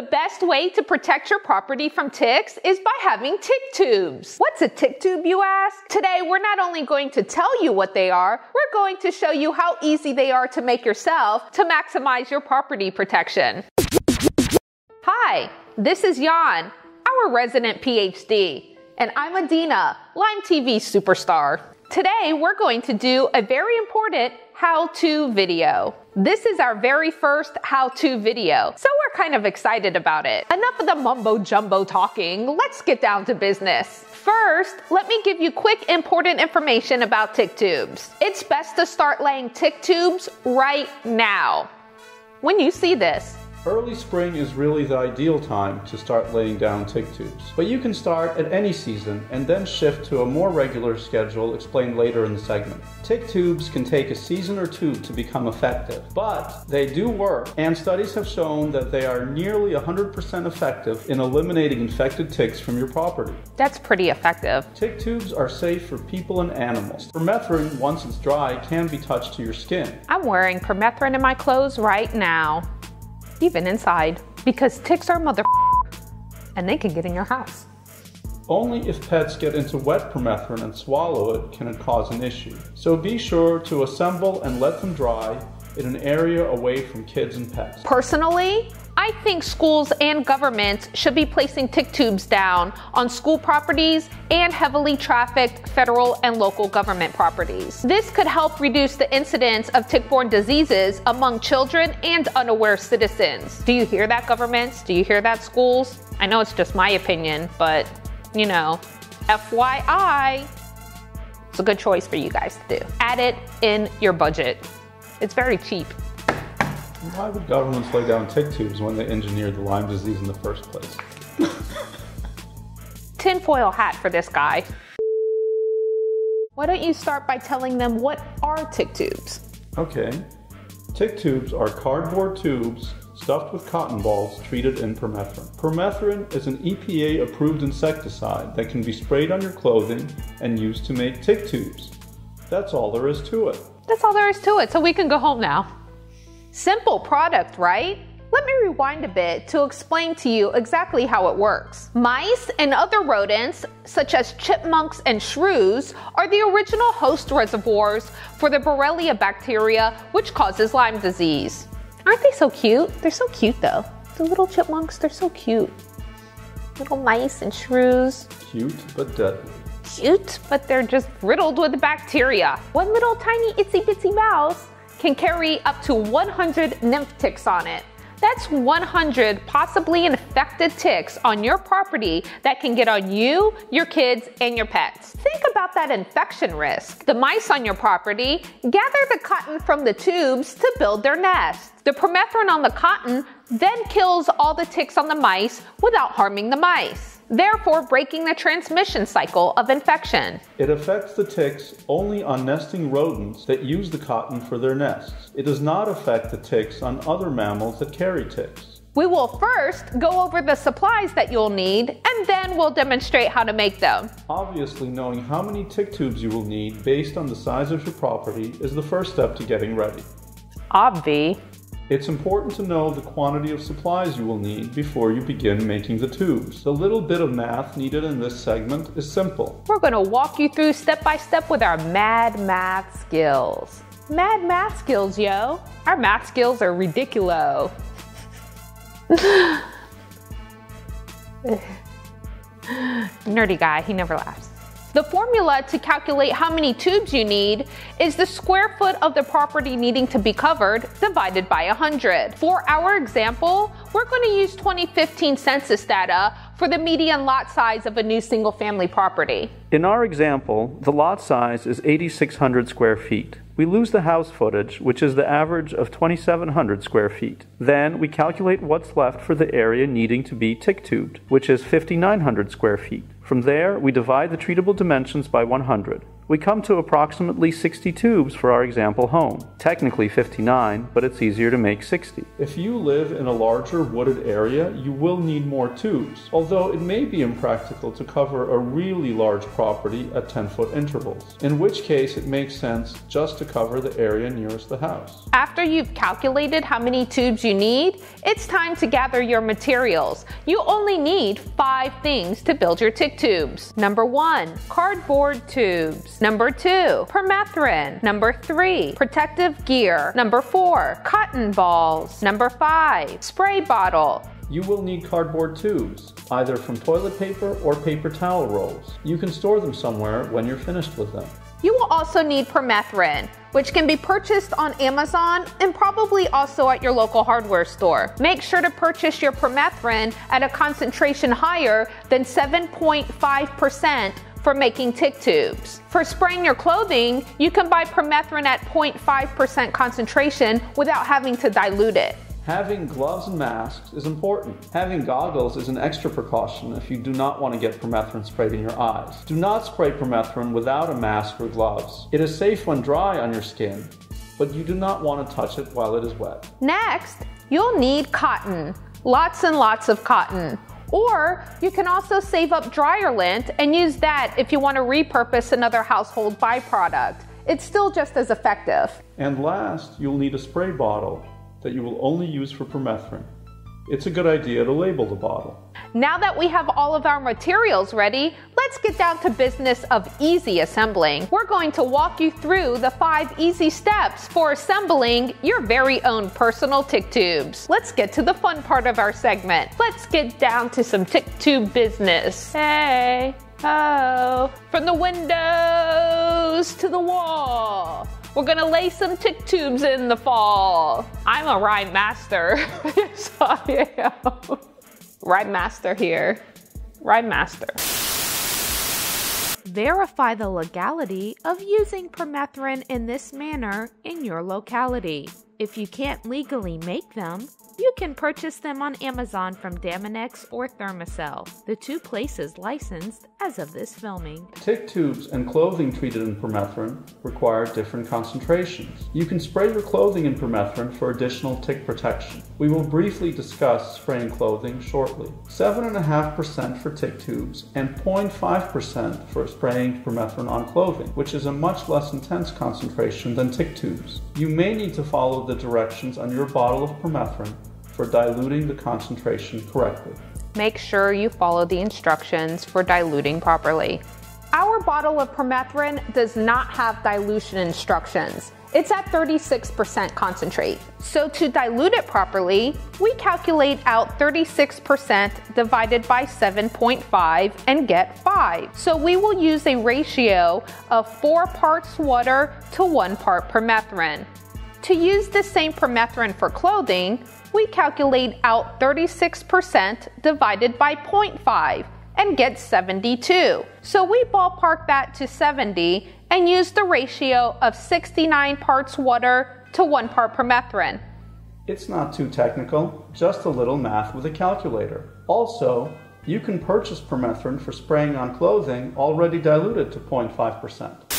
The best way to protect your property from ticks is by having tick tubes. What's a tick tube, you ask? Today, we're not only going to tell you what they are, we're going to show you how easy they are to make yourself to maximize your property protection. Hi, this is Jan, our resident PhD, and I'm Adina, Lyme TV superstar. Today, we're going to do a very important how-to video. This is our very first how-to video, so we're kind of excited about it. Enough of the mumbo jumbo talking, let's get down to business. First, let me give you quick important information about tick tubes. It's best to start laying tick tubes right now. When you see this, Early spring is really the ideal time to start laying down tick tubes, but you can start at any season and then shift to a more regular schedule explained later in the segment. Tick tubes can take a season or two to become effective, but they do work, and studies have shown that they are nearly 100% effective in eliminating infected ticks from your property. That's pretty effective. Tick tubes are safe for people and animals. Permethrin, once it's dry, can be touched to your skin. I'm wearing permethrin in my clothes right now even inside, because ticks are mother and they can get in your house. Only if pets get into wet permethrin and swallow it can it cause an issue. So be sure to assemble and let them dry in an area away from kids and pets. Personally, I think schools and governments should be placing tick tubes down on school properties and heavily trafficked federal and local government properties. This could help reduce the incidence of tick-borne diseases among children and unaware citizens. Do you hear that, governments? Do you hear that, schools? I know it's just my opinion, but you know, FYI, it's a good choice for you guys to do. Add it in your budget. It's very cheap. Why would governments lay down tick tubes when they engineered the Lyme disease in the first place? Tinfoil hat for this guy. Why don't you start by telling them what are tick tubes? Okay. Tick tubes are cardboard tubes stuffed with cotton balls treated in permethrin. Permethrin is an EPA approved insecticide that can be sprayed on your clothing and used to make tick tubes. That's all there is to it. That's all there is to it, so we can go home now. Simple product, right? Let me rewind a bit to explain to you exactly how it works. Mice and other rodents, such as chipmunks and shrews, are the original host reservoirs for the Borrelia bacteria, which causes Lyme disease. Aren't they so cute? They're so cute though. The little chipmunks, they're so cute. Little mice and shrews. Cute but deadly. Cute, but they're just riddled with bacteria. One little tiny itsy bitsy mouse can carry up to 100 nymph ticks on it. That's 100 possibly infected ticks on your property that can get on you, your kids, and your pets. Think about that infection risk. The mice on your property gather the cotton from the tubes to build their nest. The permethrin on the cotton then kills all the ticks on the mice without harming the mice therefore breaking the transmission cycle of infection. It affects the ticks only on nesting rodents that use the cotton for their nests. It does not affect the ticks on other mammals that carry ticks. We will first go over the supplies that you'll need and then we'll demonstrate how to make them. Obviously, knowing how many tick tubes you will need based on the size of your property is the first step to getting ready. Obvi. It's important to know the quantity of supplies you will need before you begin making the tubes. The little bit of math needed in this segment is simple. We're going to walk you through step by step with our mad math skills. Mad math skills, yo. Our math skills are ridiculo. Nerdy guy, he never laughs. The formula to calculate how many tubes you need is the square foot of the property needing to be covered divided by 100. For our example, we're going to use 2015 census data for the median lot size of a new single family property. In our example, the lot size is 8,600 square feet. We lose the house footage, which is the average of 2,700 square feet. Then we calculate what's left for the area needing to be tick tubed, which is 5,900 square feet. From there, we divide the treatable dimensions by 100, we come to approximately 60 tubes for our example home. Technically 59, but it's easier to make 60. If you live in a larger wooded area, you will need more tubes, although it may be impractical to cover a really large property at 10 foot intervals, in which case it makes sense just to cover the area nearest the house. After you've calculated how many tubes you need, it's time to gather your materials. You only need five things to build your tick tubes. Number one, cardboard tubes. Number two, permethrin. Number three, protective gear. Number four, cotton balls. Number five, spray bottle. You will need cardboard tubes, either from toilet paper or paper towel rolls. You can store them somewhere when you're finished with them. You will also need permethrin, which can be purchased on Amazon and probably also at your local hardware store. Make sure to purchase your permethrin at a concentration higher than 7.5% for making tick tubes. For spraying your clothing, you can buy permethrin at 0.5% concentration without having to dilute it. Having gloves and masks is important. Having goggles is an extra precaution if you do not want to get permethrin sprayed in your eyes. Do not spray permethrin without a mask or gloves. It is safe when dry on your skin, but you do not want to touch it while it is wet. Next, you'll need cotton. Lots and lots of cotton. Or you can also save up dryer lint and use that if you want to repurpose another household byproduct. It's still just as effective. And last, you'll need a spray bottle that you will only use for permethrin. It's a good idea to label the bottle. Now that we have all of our materials ready, let's get down to business of easy assembling. We're going to walk you through the five easy steps for assembling your very own personal tick tubes. Let's get to the fun part of our segment. Let's get down to some tick tube business. Hey, oh, from the windows to the wall. We're gonna lay some tick tubes in the fall. I'm a rhyme master. yes, I am. Rhyme master here. Rhyme master. Verify the legality of using permethrin in this manner in your locality. If you can't legally make them, you can purchase them on Amazon from Damminix or Thermacell, the two places licensed as of this filming. Tick tubes and clothing treated in permethrin require different concentrations. You can spray your clothing in permethrin for additional tick protection. We will briefly discuss spraying clothing shortly. 7.5% for tick tubes and 0.5% for spraying permethrin on clothing, which is a much less intense concentration than tick tubes. You may need to follow the directions on your bottle of permethrin for diluting the concentration correctly. Make sure you follow the instructions for diluting properly. Our bottle of permethrin does not have dilution instructions. It's at 36% concentrate. So to dilute it properly, we calculate out 36% divided by 7.5 and get 5. So we will use a ratio of 4 parts water to 1 part permethrin. To use the same permethrin for clothing, we calculate out 36% divided by 0.5 and get 72. So we ballpark that to 70 and use the ratio of 69 parts water to 1 part permethrin. It's not too technical, just a little math with a calculator. Also, you can purchase permethrin for spraying on clothing already diluted to 0.5%.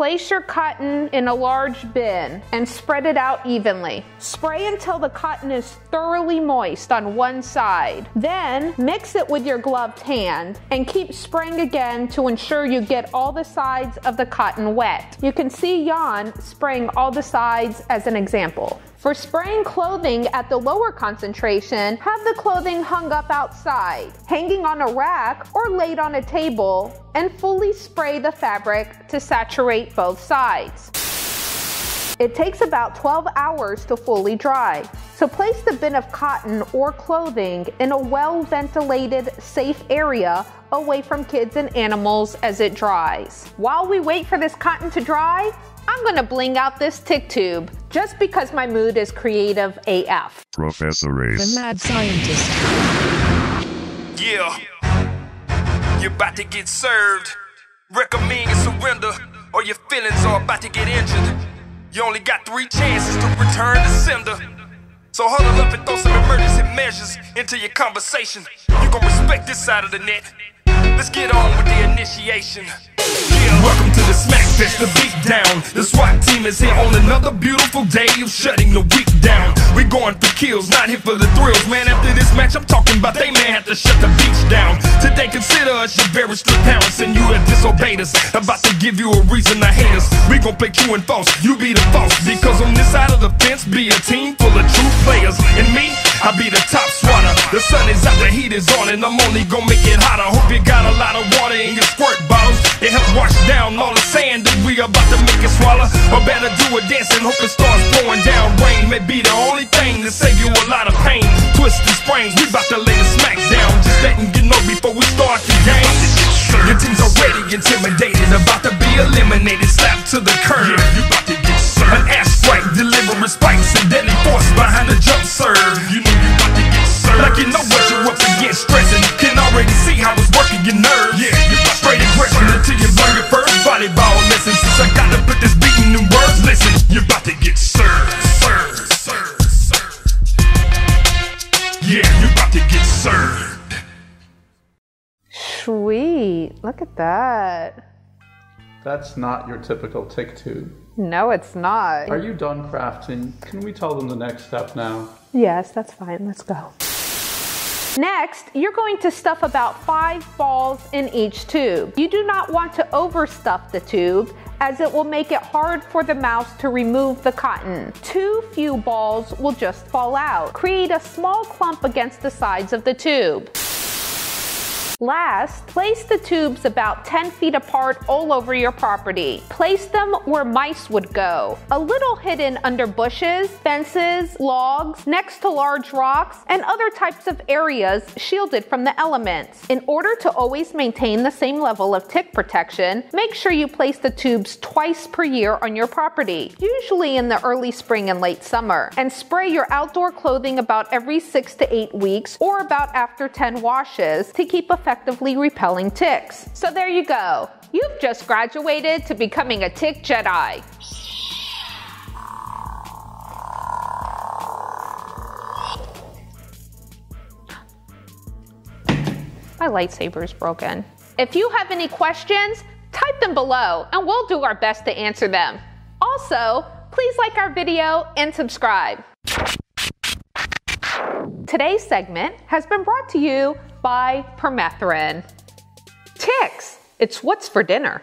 Place your cotton in a large bin and spread it out evenly. Spray until the cotton is thoroughly moist on one side. Then mix it with your gloved hand and keep spraying again to ensure you get all the sides of the cotton wet. You can see Jan spraying all the sides as an example. For spraying clothing at the lower concentration, have the clothing hung up outside, hanging on a rack, or laid on a table, and fully spray the fabric to saturate both sides. It takes about 12 hours to fully dry. So place the bin of cotton or clothing in a well ventilated, safe area away from kids and animals as it dries. While we wait for this cotton to dry, I'm gonna bling out this tick tube just because my mood is creative AF. Professor Ace. The mad scientist. Yeah. You're about to get served. Recommend you surrender, or your feelings are about to get injured. You only got three chances to return to sender. So huddle up and throw some emergency measures into your conversation. You gon' respect this side of the net. Let's get on with the initiation. Yeah, welcome to the Smack Fest, the beat down. The SWAT team is here on another beautiful day of shutting the week down. We going for kills, not here for the thrills. Man, after this match, I'm talking about they may have to shut the beach down. Today, consider us your very strict parents, and you have disobeyed us. About to give you a reason to hate us. We gon' play true and false, you be the false. Because on this side of the fence, be a team full of true players. And me, I be the top swatter. The sun is out, the heat is on, and I'm only gon' make it hotter. Hope you got a lot of water in your squirt bottles. It help wash down all the sand that we about to make it swallow. Or better do a dance and hope it starts pouring down. Rain may be the only thing to save you a lot of pain. Twist and sprains, we about to lay the smack down. Just letting you know before we start the game. Your team's already intimidated, about to be eliminated, slapped to the curb. Yeah, you about to get served. An ass strike, delivering spikes and deadly force behind the jump serve. You know you about to get served. Like you know what you're up against, stressing. Can already see how it's working your nerves. Yeah, you about straight aggression until you learn your first volleyball lesson. Since I gotta put this beat in new words, listen, you're about to get served, served, served, served. Yeah, you about to get served. Sweet. Look at that. That's not your typical tick tube. No, it's not. Are you done crafting? Can we tell them the next step now? Yes, that's fine. Let's go. Next, you're going to stuff about five balls in each tube. You do not want to overstuff the tube as it will make it hard for the mouse to remove the cotton. Too few balls will just fall out. Create a small clump against the sides of the tube. Last, place the tubes about 10 feet apart all over your property. Place them where mice would go, a little hidden under bushes, fences, logs, next to large rocks, and other types of areas shielded from the elements. In order to always maintain the same level of tick protection, make sure you place the tubes twice per year on your property, usually in the early spring and late summer, and spray your outdoor clothing about every 6 to 8 weeks or about after 10 washes to keep effectively repelling ticks. So there you go. You've just graduated to becoming a tick Jedi. My lightsaber is broken. If you have any questions, type them below and we'll do our best to answer them. Also, please like our video and subscribe. Today's segment has been brought to you by permethrin. Ticks, it's what's for dinner.